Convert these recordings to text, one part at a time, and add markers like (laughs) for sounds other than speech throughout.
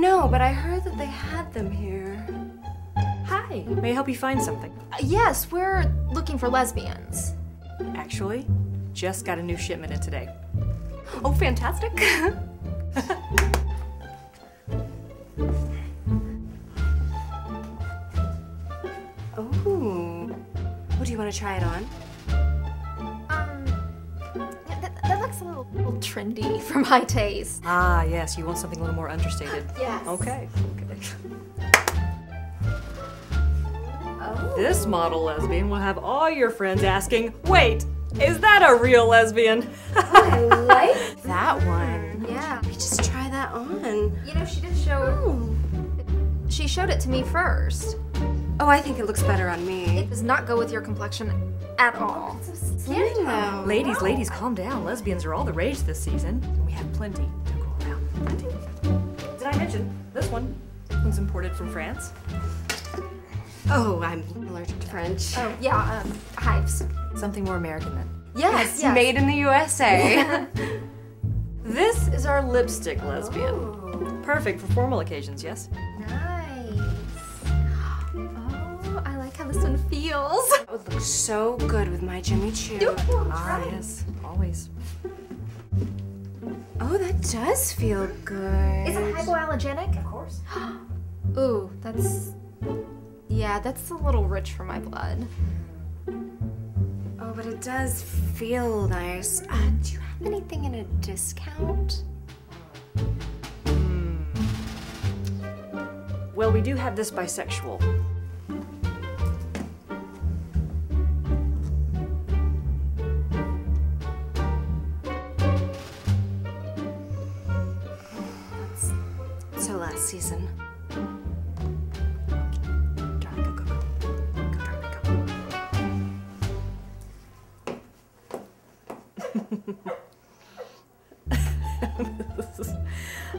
No, but I heard that they had them here. Hi, may I help you find something? Uh, yes, we're looking for lesbians. Actually, just got a new shipment in today. Oh, fantastic. (laughs) oh. Oh, do you want to try it on? Trendy (laughs) for my taste. Ah, yes, you want something a little more understated. (laughs) Yes. Okay, okay. Oh. This model lesbian will have all your friends asking, wait, is that a real lesbian? I like. (laughs) That one. Yeah. Me just try that on. You know, she did show. Oh. She showed it to me first. Oh, I think it looks better on me. It does not go with your complexion at all. Slim though. Ladies, ladies, calm down. Lesbians are all the rage this season, and we have plenty to go around. Plenty. Did I mention this one? This one's imported from France. Oh, I'm allergic to French. Oh yeah, um, hives. Something more American then. Yes, yes. made in the USA. (laughs) This is our lipstick lesbian. Oh. Perfect for formal occasions, yes? Nice. (gasps) Oh, I like how this one feels. That would look so good with my Jimmy Choo. Ah, yes, always. Oh, that does feel good. Is it hypoallergenic? Of course. (gasps) Ooh, that's. Yeah, that's a little rich for my blood. Oh, but it does feel nice. Uh, do you have anything in a discount? Well, we do have this bisexual. So last season.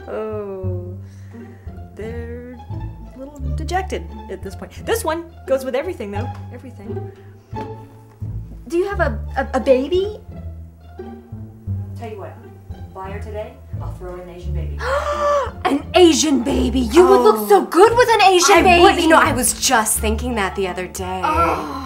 Oh, (laughs) they're a little dejected at this point. This one goes with everything, though. Everything. Do you have a, a, a baby? Tell you what, buy her today. I'll throw in an Asian baby. (gasps) an Asian baby. You would look so oh. good with an Asian I baby. would, you know, I was just thinking that the other day. Oh,